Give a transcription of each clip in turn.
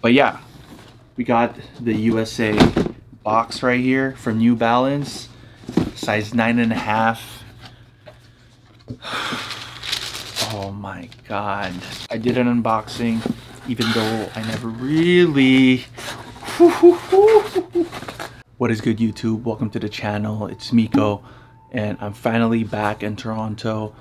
But yeah, we got the USA box right here from New Balance, size nine and a half. Oh my god. I did an unboxing even though I never really... what is good YouTube? Welcome to the channel. It's Mikko and I'm finally back in Toronto.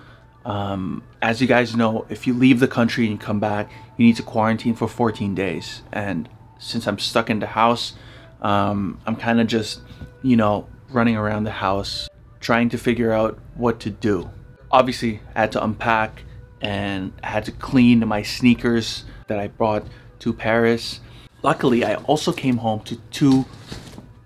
Um, as you guys know, if you leave the country and come back, you need to quarantine for 14 days. And since I'm stuck in the house, um, I'm kind of just, you know, running around the house trying to figure out what to do. Obviously, I had to unpack and I had to clean my sneakers that I brought to Paris. Luckily, I also came home to two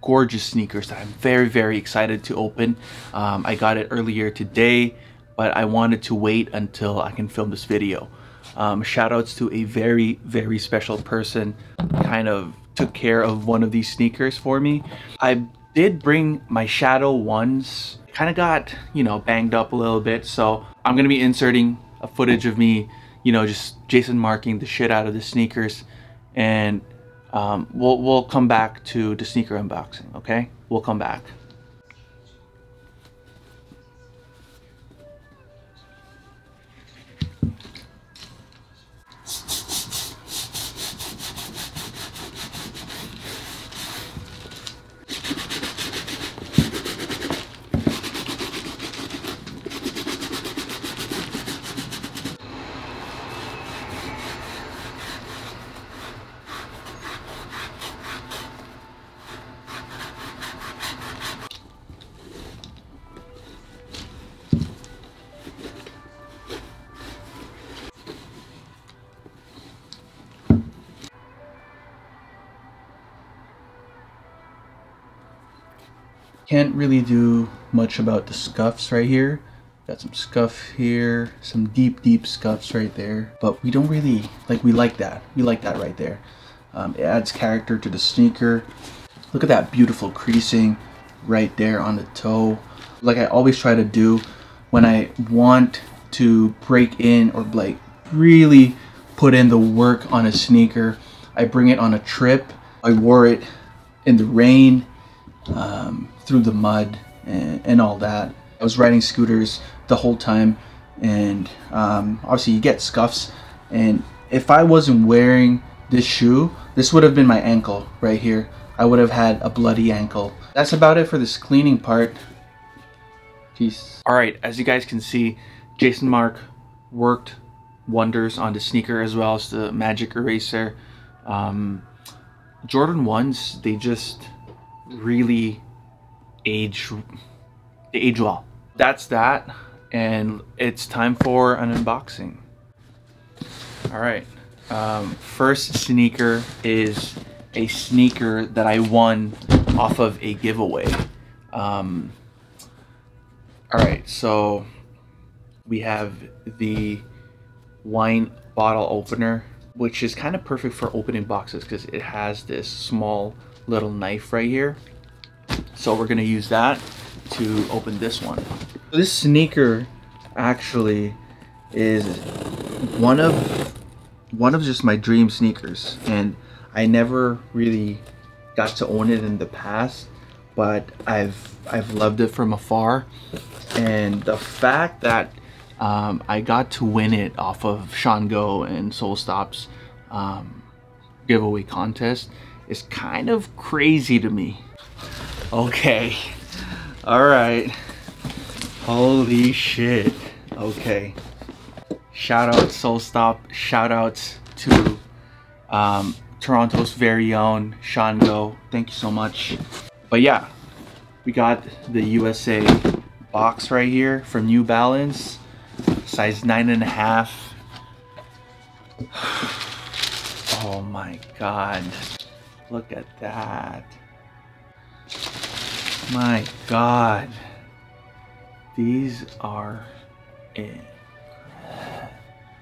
gorgeous sneakers that I'm very, very excited to open. Um, I got it earlier today, but I wanted to wait until I can film this video. Um, shout outs to a very, very special person kind of took care of one of these sneakers for me. I did bring my Shadow ones, kind of got, you know, banged up a little bit. So I'm going to be inserting a footage of me, you know, just Jason marking the shit out of the sneakers. And um, we'll, we'll come back to the sneaker unboxing, okay? We'll come back. Can't really do much about the scuffs right here. Got some scuff here, some deep, deep scuffs right there. But we don't really, like we like that. We like that right there. Um, it adds character to the sneaker. Look at that beautiful creasing right there on the toe. Like I always try to do when I want to break in or like really put in the work on a sneaker. I bring it on a trip. I wore it in the rain um, through the mud and, and, all that. I was riding scooters the whole time and um, obviously you get scuffs and if I wasn't wearing this shoe this would have been my ankle right here. I would have had a bloody ankle. That's about it for this cleaning part. Peace. All right as you guys can see Jason Markk worked wonders on the sneaker as well as the magic eraser. Um, Jordan 1s they just really age they age well. That's that and it's time for an unboxing. All right um, first sneaker is a sneaker that I won off of a giveaway. Um, all right so we have the wine bottle opener which is kind of perfect for opening boxes because it has this small little knife right here. So we're gonna use that to open this one. This sneaker actually is one of one of just my dream sneakers and I never really got to own it in the past but I've I've loved it from afar and the fact that um, I got to win it off of Sean Go and Solestop's um, giveaway contest is kind of crazy to me. Okay. All right. Holy shit. Okay. Shout out Solestop. Shout outs to um, Toronto's very own Sean Go. Thank you so much. But yeah, we got the USA box right here from New Balance, size nine and a half. Oh my god. Look at that. My God. These are incredible.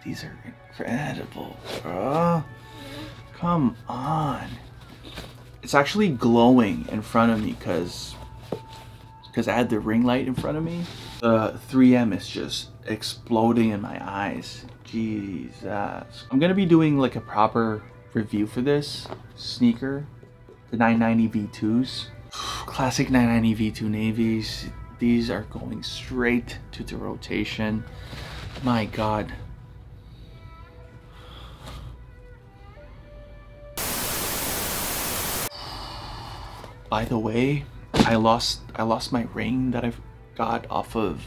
These are incredible, bro. Come on. It's actually glowing in front of me because because I had the ring light in front of me. The 3M is just exploding in my eyes. Jesus. I'm gonna be doing like a proper review for this sneaker, the 990 V2s. Classic 990 V2 navies. These are going straight to the rotation. My God. By the way, I lost I lost my ring that I've got off of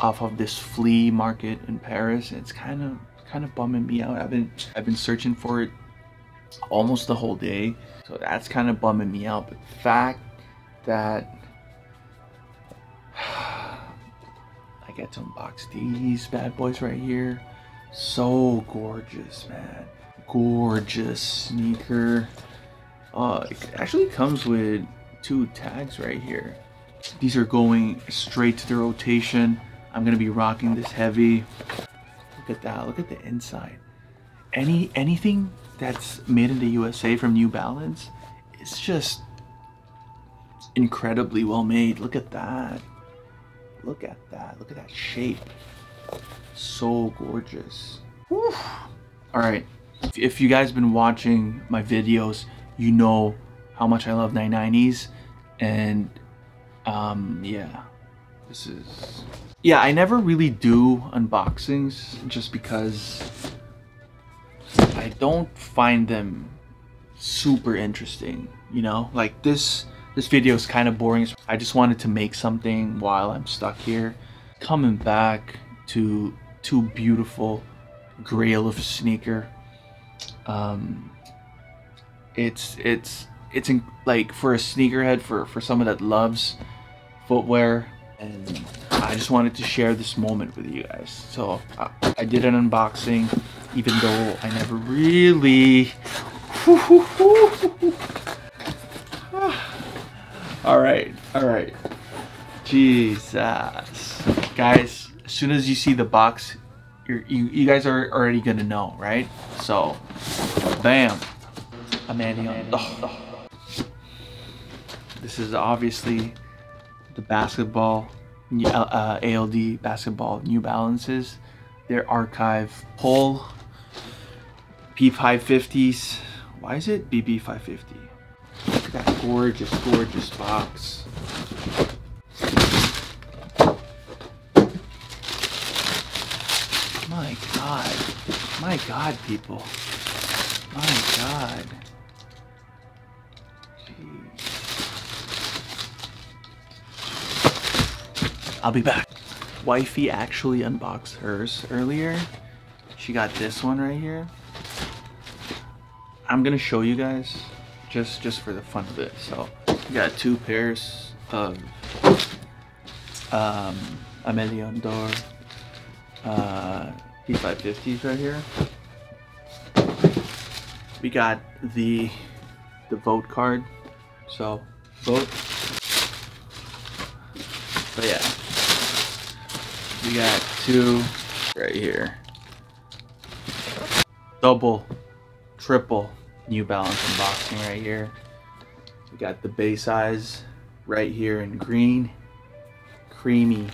off of this flea market in Paris. It's kind of kind of bumming me out. I've been I've been searching for it almost the whole day. So that's kind of bumming me out. But the fact that I get to unbox these bad boys right here. So gorgeous, man. Gorgeous sneaker. Uh, it actually comes with two tags right here. These are going straight to the rotation. I'm gonna be rocking this heavy. Look at that, look at the inside. Any Anything that's made in the USA from New Balance, it's just incredibly well made. Look at that. Look at that, look at that shape. So gorgeous. All right, if you guys been watching my videos, you know how much I love 990s and um yeah this is yeah I never really do unboxings just because I don't find them super interesting you know? Like this this video is kind of boring. I just wanted to make something while I'm stuck here. Coming back to two beautiful grail of sneaker um it's it's it's in, like for a sneakerhead for for someone that loves footwear and I just wanted to share this moment with you guys. So I, I did an unboxing even though I never really all right all right. Jesus. Guys as soon as you see the box you you guys are already gonna know right? So bam. Amadion. Oh. This is obviously the basketball, uh, ALD basketball New Balances. Their archive pull P550s. Why is it BB550? Look at that gorgeous, gorgeous box. My God. My God, people. My God. I'll be back. Wifey actually unboxed hers earlier. She got this one right here. I'm gonna show you guys just just for the fun of it. So we got two pairs of um, Aimé Leon Dore uh, P550s right here. We got the the vote card. So vote. But yeah, we got two right here. Double, triple New Balance unboxing right here. We got the base size right here in green. Creamy,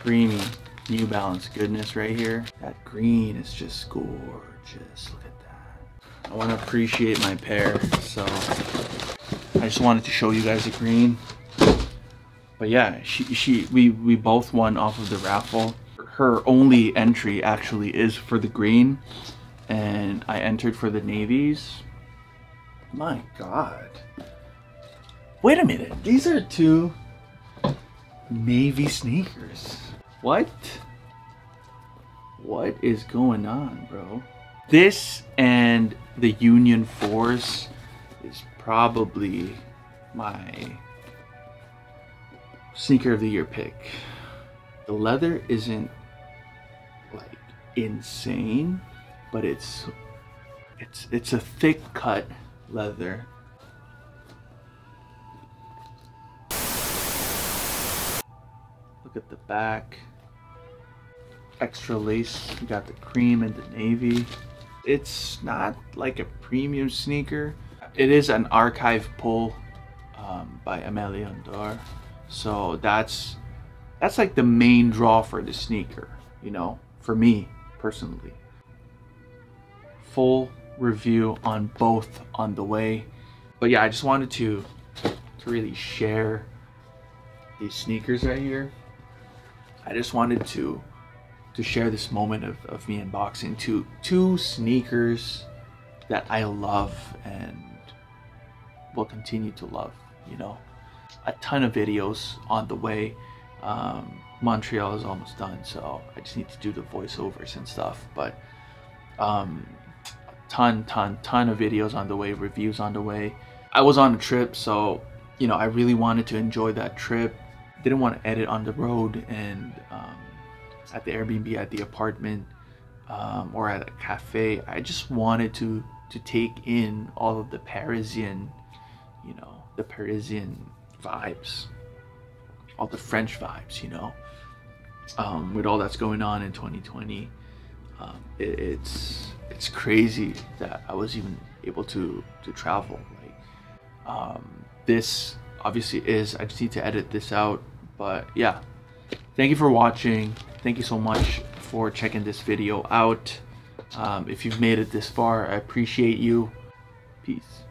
creamy New Balance goodness right here. That green is just gorgeous. Look at that. I want to appreciate my pair, so I just wanted to show you guys the green but yeah, she she we we both won off of the raffle. Her only entry actually is for the green, and I entered for the navies. My God. Wait a minute. These are two navy sneakers. What? What is going on, bro? This and the Union Force is probably my sneaker of the year pick. The leather isn't like insane, but it's it's it's a thick cut leather. Look at the back. Extra lace. You got the cream and the navy. It's not like a premium sneaker. It is an archive pull um, by Aimé Leon Dore. So that's that's like the main draw for the sneaker, you know, for me personally. Full review on both on the way. But yeah, I just wanted to to really share these sneakers right here. I just wanted to to share this moment of, of me unboxing two two sneakers that I love and will continue to love, you know. A ton of videos on the way. Um, Montreal is almost done, so I just need to do the voiceovers and stuff. But um, ton, ton, ton of videos on the way, reviews on the way. I was on a trip, so you know I really wanted to enjoy that trip. Didn't want to edit on the road and um, at the Airbnb, at the apartment, um, or at a cafe. I just wanted to to take in all of the Parisian, you know, the Parisian vibes, all the French vibes, you know, um, with all that's going on in 2020. Um, it, it's it's crazy that I was even able to to travel. Like um, this obviously is. I just need to edit this out. But yeah, thank you for watching. Thank you so much for checking this video out. Um, if you've made it this far, I appreciate you. Peace.